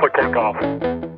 for takeoff.